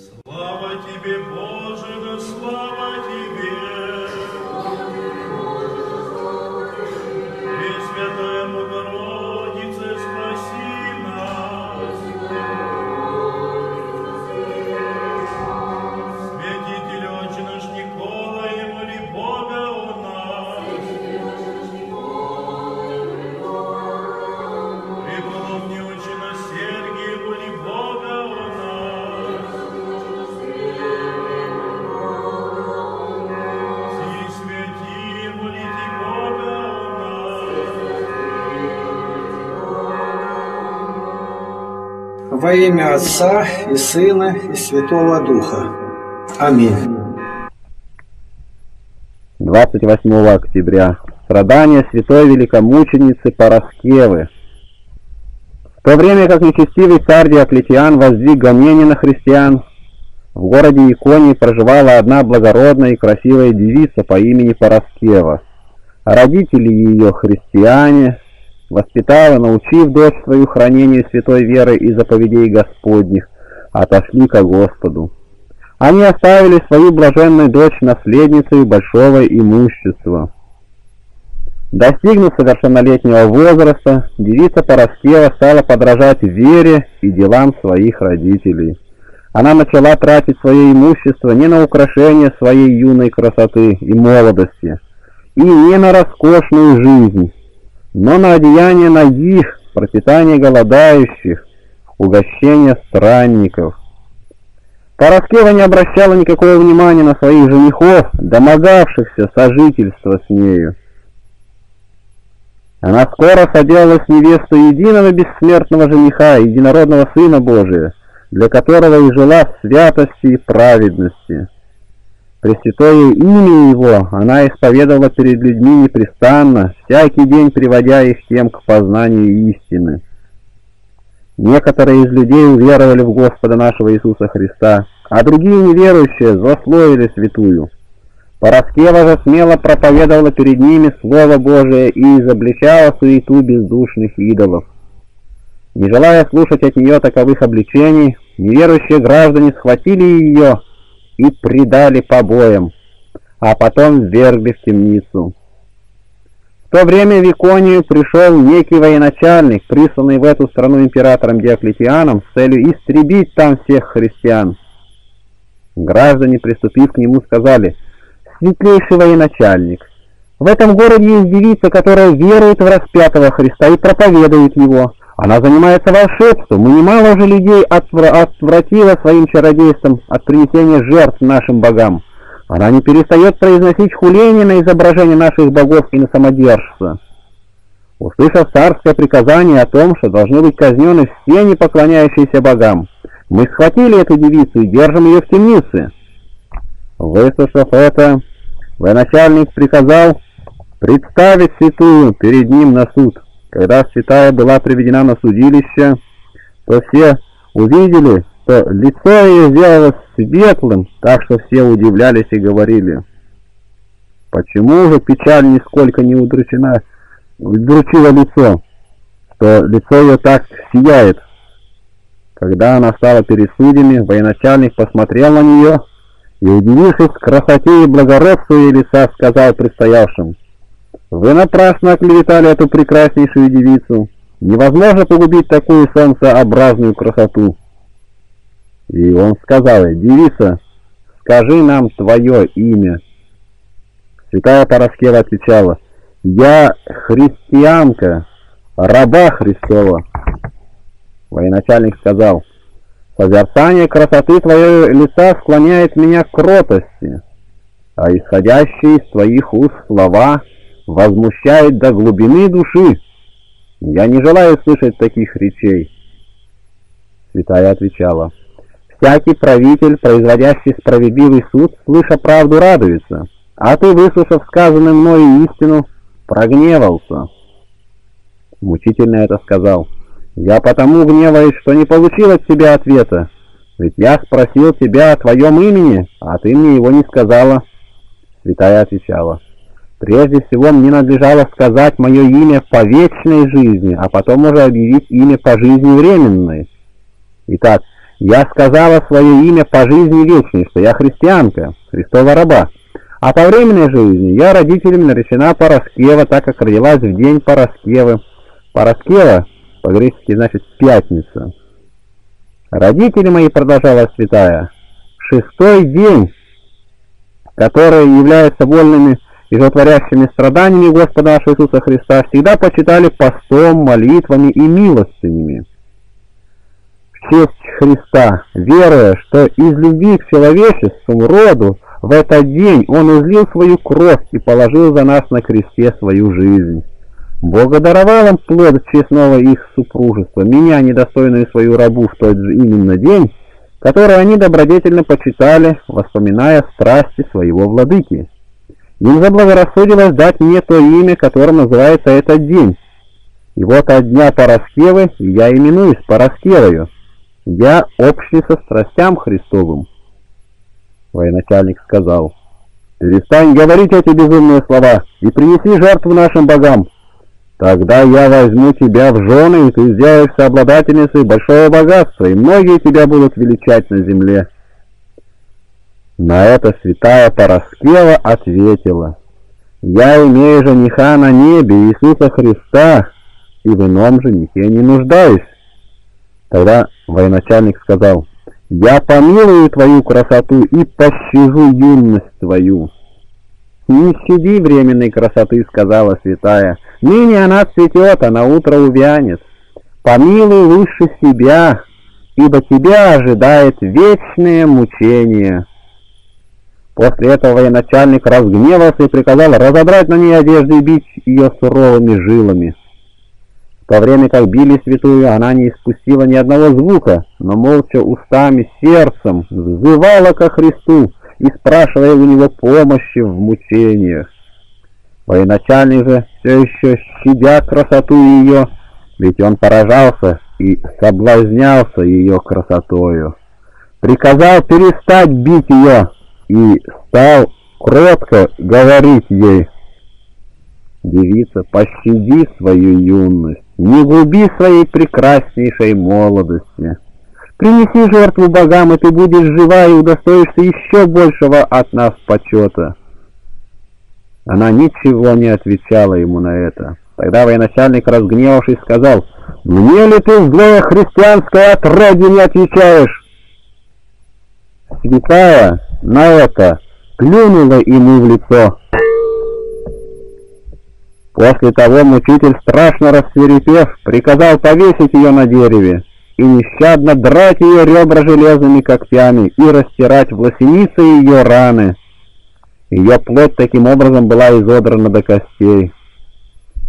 Слава тебе, Боже, Во имя Отца и Сына и Святого Духа. Аминь. 28 октября. Страдания святой великомученицы Параскевы. В то время как нечестивый царь Диоклетиан воздвиг гонение на христиан, в городе Иконии проживала одна благородная и красивая девица по имени Параскева. Родители ее христиане, воспитала, научив дочь свою хранению святой веры и заповедей Господних, отошли ко Господу. Они оставили свою блаженную дочь наследницей большого имущества. Достигнув совершеннолетнего возраста, девица Пороскева стала подражать вере и делам своих родителей. Она начала тратить свое имущество не на украшение своей юной красоты и молодости, и не на роскошную жизнь, но на одеяние ногих, пропитание голодающих, угощение странников. Пороскева не обращала никакого внимания на своих женихов, домогавшихся сожительства с нею. Она скоро соделалась невестой единого бессмертного жениха, единородного Сына Божия, для которого и жила в святости и праведности. Пресвятое имя Его она исповедовала перед людьми непрестанно, всякий день приводя их тем к познанию истины. Некоторые из людей уверовали в Господа нашего Иисуса Христа, а другие неверующие злословили святую. Пороскева же смело проповедовала перед ними Слово Божие и изобличала суету бездушных идолов. Не желая слушать от нее таковых обличений, неверующие граждане схватили ее и предали побоям, а потом ввергли в темницу. В то время в Иконию пришел некий военачальник, присланный в эту страну императором Диоклетианом с целью истребить там всех христиан. Граждане, приступив к нему, сказали, «Светлейший военачальник, в этом городе есть девица, которая верует в распятого Христа и проповедует его. Она занимается волшебством, и немало уже людей отвра- отвратила своим чародейством от принесения жертв нашим богам. Она не перестает произносить хуление на изображение наших богов и на самодержца. Услышав царское приказание о том, что должны быть казнены все не поклоняющиеся богам, мы схватили эту девицу и держим ее в темнице. Выслушав это, военачальник приказал представить святую перед ним на суд. Когда святая была приведена на судилище, то все увидели, что лицо ее сделалось светлым, так что все удивлялись и говорили, почему же печаль нисколько не удручена, удручила лицо, что лицо ее так сияет. Когда она стала перед судьями, военачальник посмотрел на нее и, удивившись красоте и благородству ее лица, сказал предстоявшим, «Вы напрасно оклеветали эту прекраснейшую девицу. Невозможно погубить такую солнцеобразную красоту». И он сказал ей, «Девица, скажи нам твое имя». Святая Параскева отвечала, «Я христианка, раба Христова». Военачальник сказал, «Созерцание красоты твоего лица склоняет меня к кротости, а исходящие из твоих уст слова возмущают до глубины души. Я не желаю слышать таких речей». Святая отвечала, «Всякий правитель, производящий справедливый суд, слыша правду, радуется, а ты, выслушав сказанную мною истину, прогневался». Мучительно это сказал, «Я потому гневаюсь, что не получил от тебя ответа, ведь я спросил тебя о твоем имени, а ты мне его не сказала». Святая отвечала, «Прежде всего мне надлежало сказать мое имя по вечной жизни, а потом уже объявить имя по жизни временной. Итак, Я сказала свое имя по жизни вечной, что я христианка, Христова раба. А по временной жизни я родителями наречена Пороскева, так как родилась в день Пороскевы. Пороскева по-гречески значит «пятница». Родители мои, продолжала святая, шестой день, который является вольными и страданиями Господа нашего Иисуса Христа, всегда почитали постом, молитвами и милостынями. В честь Христа, веруя, что из любви к человеческому роду в этот день Он излил свою кровь и положил за нас на кресте свою жизнь. Бог даровал им плод честного их супружества, меня, недостойную свою рабу, в тот же именно день, который они добродетельно почитали, воспоминая страсти своего владыки. Им заблагорассудилось дать мне то имя, которым называется этот день. И вот от дня Пороскевы я именуюсь Пороскевою. Я общий со страстям Христовым. Военачальник сказал, «Перестань говорить эти безумные слова и принеси жертву нашим богам, Тогда я возьму тебя в жены, и ты сделаешься обладательницей большого богатства, и многие тебя будут величать на земле. На это святая Пороскева ответила, «Я имею жениха на небе, Иисуса Христа, и в ином женихе не нуждаюсь». Тогда военачальник сказал, «Я помилую твою красоту и пощажу юность твою». «Не щади временной красоты», — сказала святая, — Ныне она цветет, а на утро увянет. Помилуй лучше себя, ибо тебя ожидает вечное мучение. После этого военачальник разгневался и приказал разодрать на ней одежду и бить ее суровыми жилами. В то время как били святую, она не испустила ни одного звука, но молча устами, сердцем взывала ко Христу и спрашивая у него помощи в мучениях. Военачальник же все еще щадя красоту ее, ведь он поражался и соблазнялся ее красотою. Приказал перестать бить ее и стал кротко говорить ей, «Девица, пощади свою юность, не губи своей прекраснейшей молодости. Принеси жертву богам, и ты будешь жива и удостоишься еще большего от нас почета». Она ничего не отвечала ему на это. Тогда военачальник, разгневавшись, сказал, «Мне ли ты злое христианское отродье не отвечаешь?» Святая на это плюнула ему в лицо. После того мучитель, страшно рассверепев, приказал повесить ее на дереве и нещадно драть ее ребра железными когтями и растирать в лосенице ее раны. Ее плоть таким образом была изодрана до костей.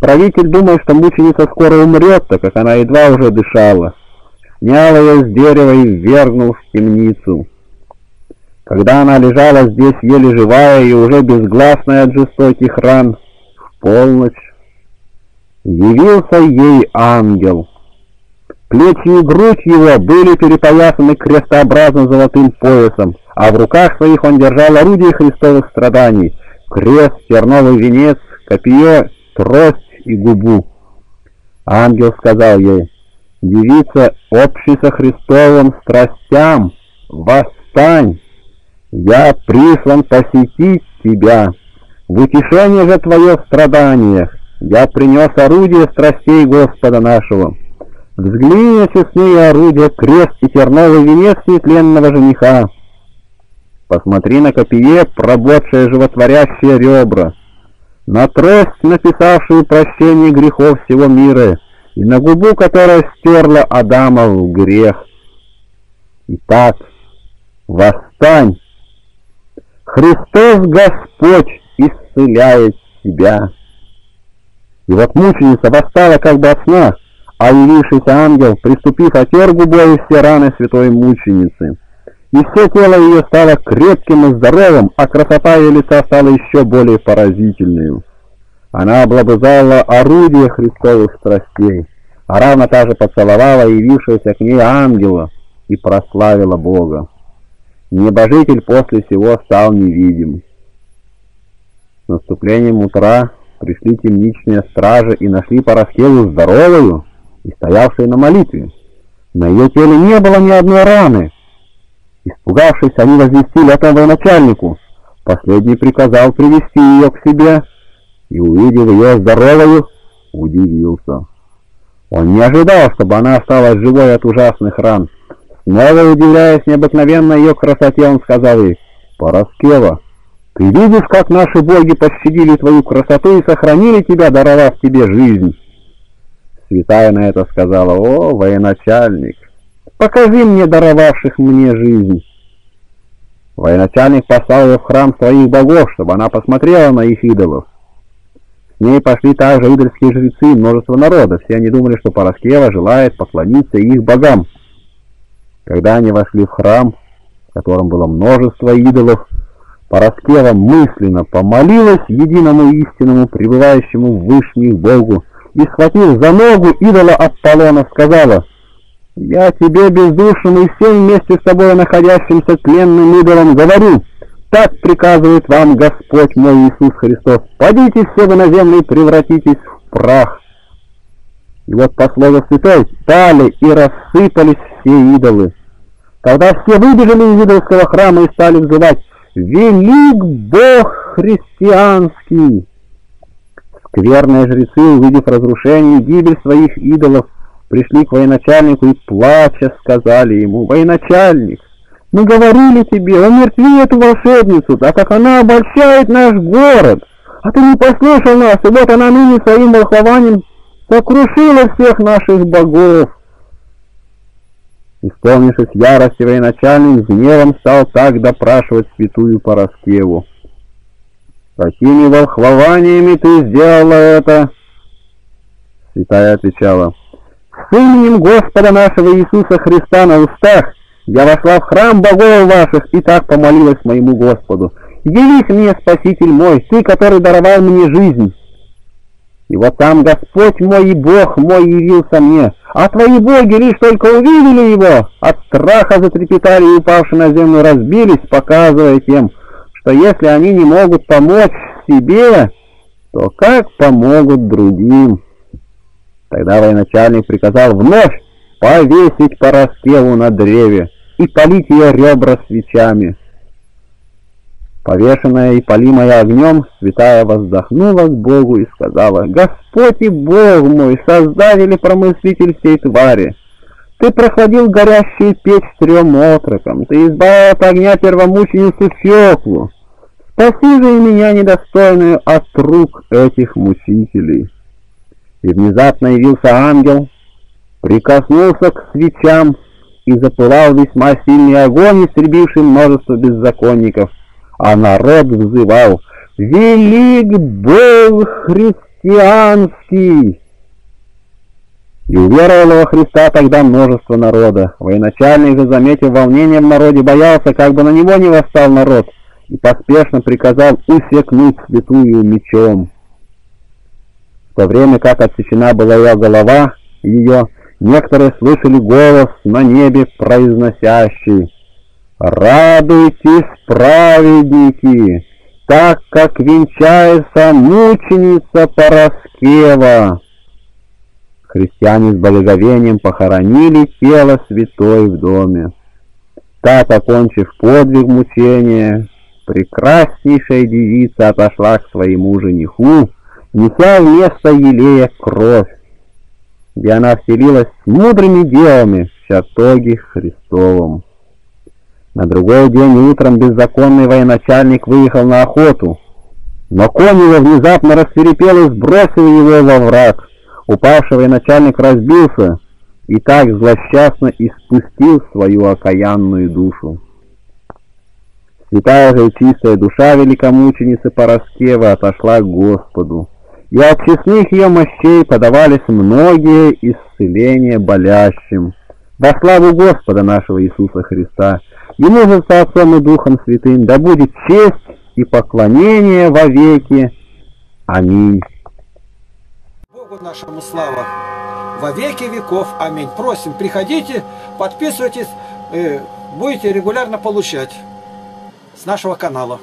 Правитель думал, что мученица скоро умрет, так как она едва уже дышала. Снял ее с дерева и ввергнул в темницу. Когда она лежала здесь еле живая и уже безгласная от жестоких ран, в полночь явился ей ангел. Плечи и грудь его были перепоясаны крестообразно золотым поясом, а в руках своих он держал орудие христовых страданий — крест, терновый венец, копье, трость и губу. Ангел сказал ей, «Девица, общий Христовым страстям, восстань! Я прислан посетить тебя. В утешение же твое в страданиях я принес орудие страстей Господа нашего. Взгляни на честные орудия, крест и терновый венец нетленного жениха, Посмотри на копье, прободшее животворящее ребра, на трость, написавшую прощение грехов всего мира, и на губу, которая стерла Адамов грех. Итак, восстань! Христос Господь исцеляет тебя. И вот мученица восстала как бы от сна, а явившийся ангел, приступив, отер губой все раны святой мученицы и все тело ее стало крепким и здоровым, а красота ее лица стала еще более поразительной. Она облобызала орудие христовых страстей, а равно также поцеловала явившегося к ней ангела и прославила Бога. Небожитель после всего стал невидим. С наступлением утра пришли темничные стражи и нашли Параскеву здоровую и стоявшую на молитве. На ее теле не было ни одной раны. Испугавшись, они возвестили о том военачальнику. Последний приказал привести ее к себе и, увидев ее здоровую, удивился. Он не ожидал, чтобы она осталась живой от ужасных ран. Снова удивляясь необыкновенной ее красоте, он сказал ей, «Пороскева, ты видишь, как наши боги пощадили твою красоту и сохранили тебя, даровав тебе жизнь?» Святая на это сказала, «О, военачальник, покажи мне даровавших мне жизнь». Военачальник послал ее в храм своих богов, чтобы она посмотрела на их идолов. С ней пошли также идольские жрецы и множество народа. Все они думали, что Пороскева желает поклониться их богам. Когда они вошли в храм, в котором было множество идолов, Пороскева мысленно помолилась единому истинному, пребывающему в вышних Богу, и, схватив за ногу идола Аполлона, сказала, «Я тебе, бездушному и всем вместе с тобой находящимся тленным идолом, говорю, так приказывает вам Господь мой Иисус Христос, подите все вы на землю и превратитесь в прах». И вот по слову святой стали и рассыпались все идолы. Тогда все выбежали из идолского храма и стали взывать «Велик Бог христианский!» Скверные жрецы, увидев разрушение и гибель своих идолов, пришли к военачальнику и, плача, сказали ему, «Военачальник, мы говорили тебе, умертви эту волшебницу, так как она обольщает наш город, а ты не послушал нас, и вот она ныне своим волхованием сокрушила всех наших богов». Исполнившись ярости, военачальник с гневом стал так допрашивать святую Пороскеву. Какими волхвованиями ты сделала это? Святая отвечала, с именем Господа нашего Иисуса Христа на устах я вошла в храм богов ваших и так помолилась моему Господу. Явись мне, Спаситель мой, ты, который даровал мне жизнь. И вот там Господь мой и Бог мой явился мне, а твои боги лишь только увидели его, от страха затрепетали и упавши на землю разбились, показывая тем, что если они не могут помочь себе, то как помогут другим? Тогда военачальник приказал вновь повесить Пороскеву на древе и полить ее ребра свечами. Повешенная и полимая огнем, святая воздохнула к Богу и сказала, «Господь и Бог мой, создатель и промыслитель всей твари, ты прохладил горящую печь трем отрокам, ты избавил от огня первомученицу Феклу. Спаси же и меня, недостойную, от рук этих мучителей». И внезапно явился ангел, прикоснулся к свечам и запылал весьма сильный огонь, истребивший множество беззаконников, а народ взывал «Велик Бог христианский!» И уверовало во Христа тогда множество народа. Военачальник же, заметив волнение в народе, боялся, как бы на него не восстал народ, и поспешно приказал усекнуть святую мечом. В то время как отсечена была ее голова, ее, некоторые слышали голос на небе произносящий Радуйтесь, праведники, так как венчается мученица Пороскева. Христиане с благоговением похоронили тело святой в доме. Так, окончив подвиг мучения, прекраснейшая девица отошла к своему жениху, неся вместо елея кровь, где она вселилась с мудрыми делами в чертоге Христовом. На другой день утром беззаконный военачальник выехал на охоту, но конь его внезапно рассверепел и сбросил его во враг. Упавший военачальник разбился и так злосчастно испустил свою окаянную душу. Святая же и чистая душа великомученицы Пороскева отошла к Господу, и от честных ее мощей подавались многие исцеления болящим. Во славу Господа нашего Иисуса Христа, Ему же со Отцом и Духом Святым да будет честь и поклонение во веки. Аминь. Богу нашему слава во веки веков. Аминь. Просим, приходите, подписывайтесь, э, будете регулярно получать с нашего канала.